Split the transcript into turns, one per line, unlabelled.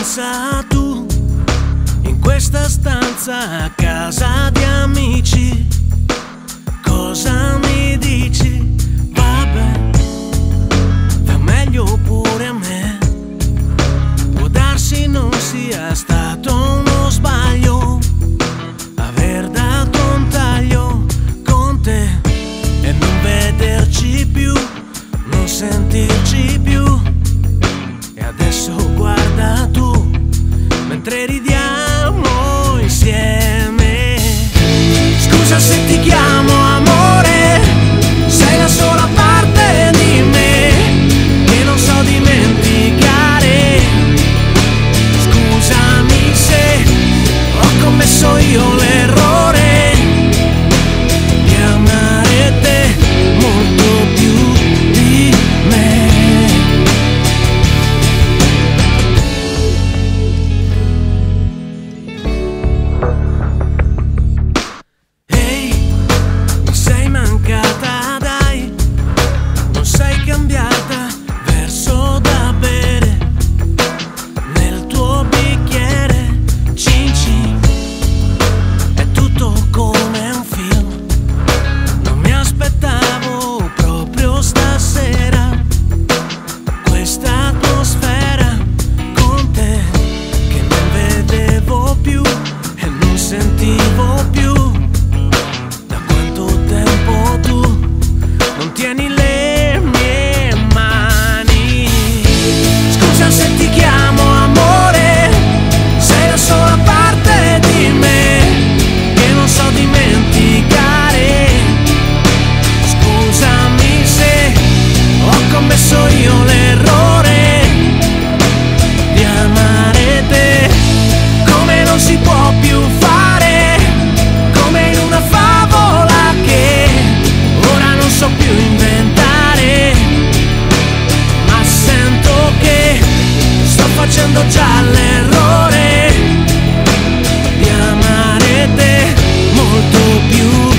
pensa tu in questa stanza a casa di amici? facendo già l'errore di amare te molto più.